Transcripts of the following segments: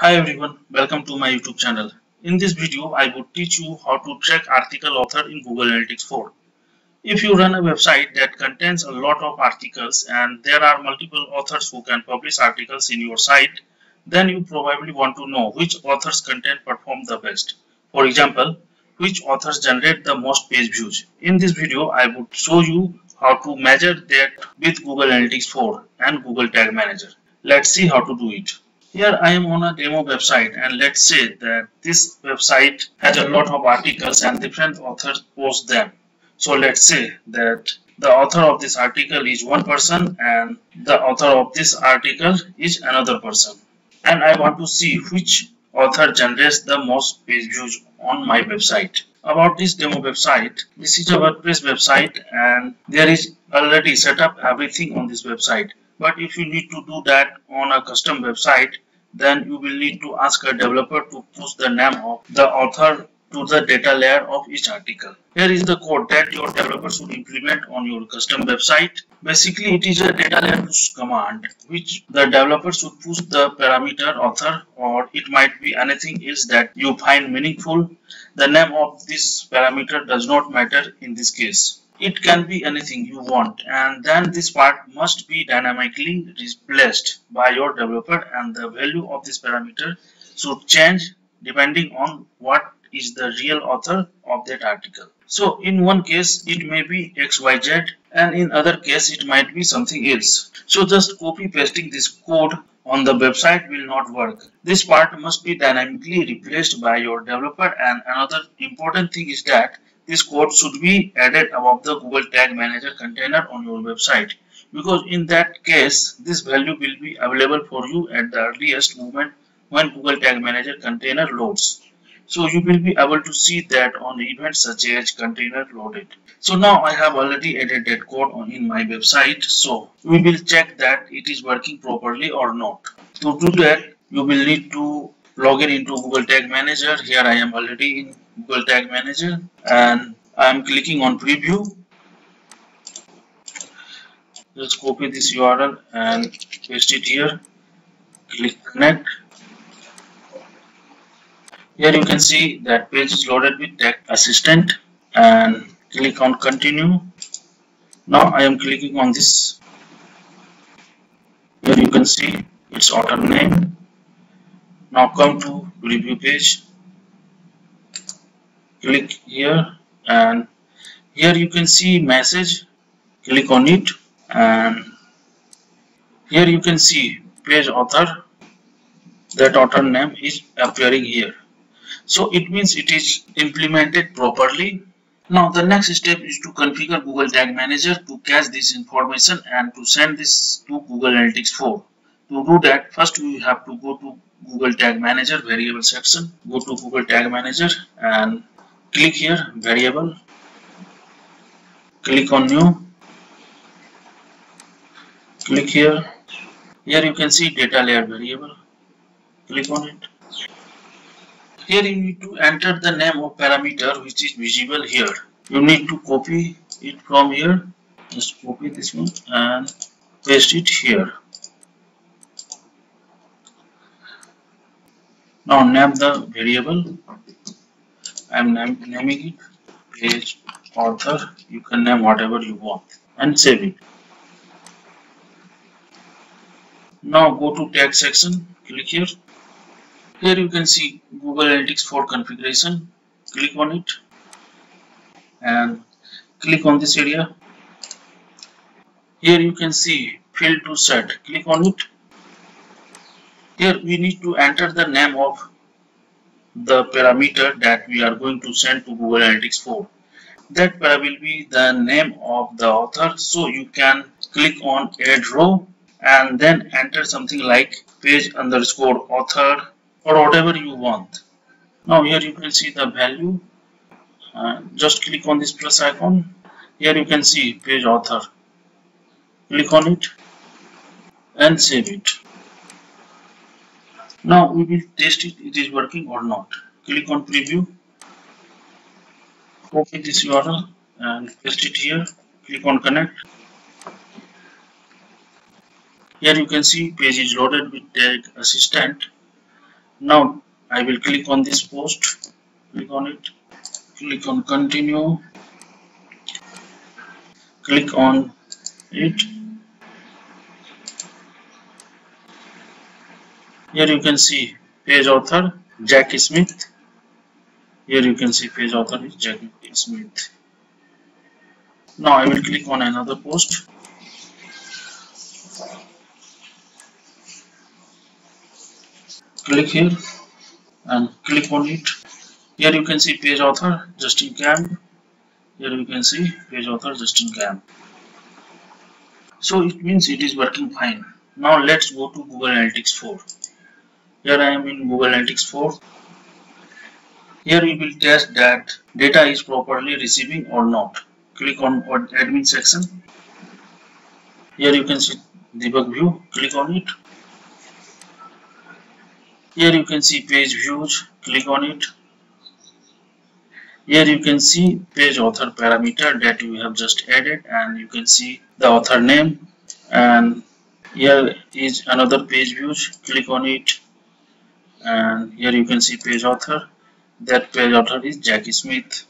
Hi everyone, welcome to my YouTube channel. In this video, I would teach you how to track article author in Google Analytics 4. If you run a website that contains a lot of articles and there are multiple authors who can publish articles in your site, then you probably want to know which author's content perform the best. For example, which authors generate the most page views. In this video, I would show you how to measure that with Google Analytics 4 and Google Tag Manager. Let's see how to do it. Here I am on a demo website and let's say that this website has a lot of articles and different authors post them. So let's say that the author of this article is one person and the author of this article is another person. And I want to see which author generates the most page views on my website. About this demo website, this is a WordPress website and there is already set up everything on this website. But if you need to do that on a custom website, then you will need to ask a developer to push the name of the author to the data layer of each article. Here is the code that your developer should implement on your custom website. Basically, it is a data layer push command which the developer should push the parameter author or it might be anything else that you find meaningful. The name of this parameter does not matter in this case. It can be anything you want and then this part must be dynamically replaced by your developer and the value of this parameter should change depending on what is the real author of that article. So in one case it may be XYZ and in other case it might be something else. So just copy pasting this code on the website will not work. This part must be dynamically replaced by your developer and another important thing is that this code should be added above the Google Tag Manager container on your website because in that case this value will be available for you at the earliest moment when Google Tag Manager container loads. So you will be able to see that on events such as container loaded. So now I have already added that code on in my website. So we will check that it is working properly or not. To do that, you will need to log in into Google Tag Manager. Here I am already in Google Tag Manager and I am clicking on preview. Just copy this URL and paste it here. Click connect here you can see that page is loaded with tag assistant and click on continue. Now I am clicking on this. Here you can see its author name. Now come to preview page. Click here and here you can see message. Click on it and here you can see page author that author name is appearing here so it means it is implemented properly now the next step is to configure google tag manager to catch this information and to send this to google analytics 4 to do that first we have to go to google tag manager variable section go to google tag manager and click here variable. Click on new. Click here. Here you can see data layer variable. Click on it. Here you need to enter the name of parameter which is visible here. You need to copy it from here. Just copy this one and paste it here. Now name the variable i'm naming it page author you can name whatever you want and save it now go to tag section click here here you can see Google Analytics 4 configuration. Click on it and click on this area. Here you can see field to set. Click on it. Here we need to enter the name of the parameter that we are going to send to Google Analytics 4. That will be the name of the author. So you can click on add row and then enter something like page underscore author or whatever you want. Now here you can see the value. Uh, just click on this plus icon. Here you can see page author. Click on it and save it now we will test it it is working or not. Click on preview. Copy this url and paste it here. Click on connect. Here you can see page is loaded with tag assistant. Now I will click on this post. Click on it. Click on continue. Click on it here you can see page author Jack Smith. Here you can see page author is Jack Smith. Now I will click on another post. Click here and click on it. Here you can see page author Justin Camp here you can see page author Justin Camp so it means it is working fine. Now let's go to Google Analytics 4 here I am in Google Analytics 4 here we will test that data is properly receiving or not. Click on admin section. Here you can see debug view. Click on it. Here you can see page views. Click on it. Here you can see page author parameter that you have just added and you can see the author name and here is another page views. Click on it and here you can see page author that page author is Jackie Smith.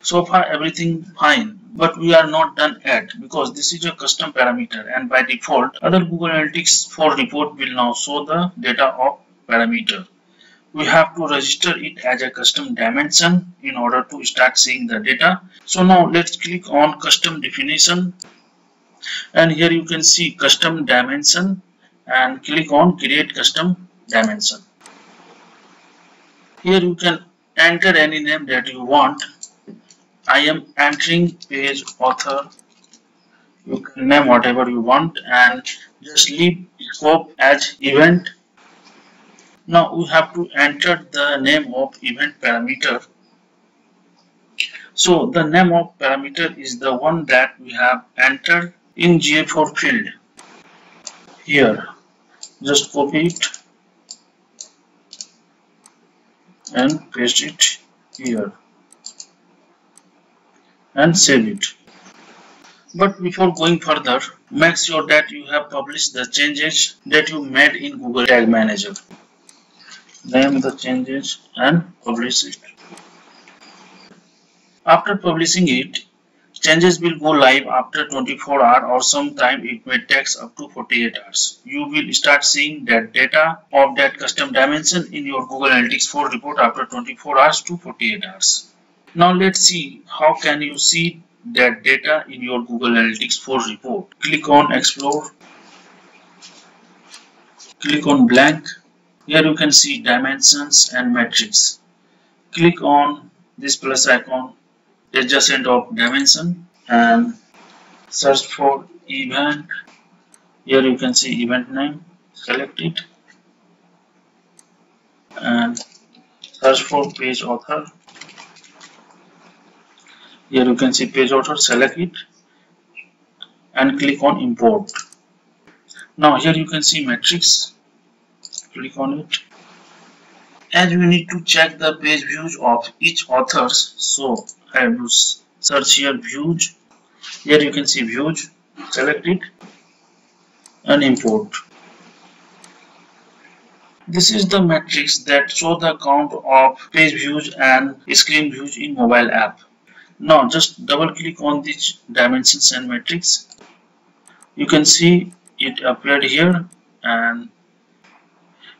So far everything fine but we are not done yet because this is a custom parameter and by default other Google Analytics 4 report will now show the data of parameter. We have to register it as a custom dimension in order to start seeing the data. So now let's click on custom definition and here you can see custom dimension and click on create custom dimension. Here you can enter any name that you want. I am entering page author. You can name whatever you want and just leave scope as event. Now we have to enter the name of event parameter. So the name of parameter is the one that we have entered in GA4 field. Here just copy it and paste it here and save it. But before going further make sure that you have published the changes that you made in google tag manager. Name the changes and publish it. After publishing it Changes will go live after 24 hours or sometime it may take up to 48 hours. You will start seeing that data of that custom dimension in your Google Analytics 4 report after 24 hours to 48 hours. Now let's see how can you see that data in your Google Analytics 4 report. Click on explore. Click on blank. Here you can see dimensions and metrics. Click on this plus icon adjacent of dimension and search for event. Here you can see event name. Select it. And search for page author. Here you can see page author. Select it. And click on import. Now here you can see metrics click on it. And we need to check the page views of each authors. So Have to search here views here you can see views select it and import. This is the matrix that show the count of page views and screen views in mobile app. Now just double click on these dimensions and matrix. You can see it appeared here and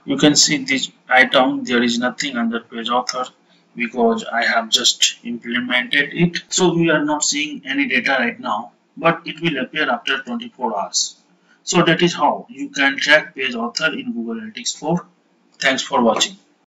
you can see this item. There is nothing under page author because I have just implemented it. So we are not seeing any data right now but it will appear after 24 hours. So that is how. You can track page author in Google Analytics 4 thanks for watching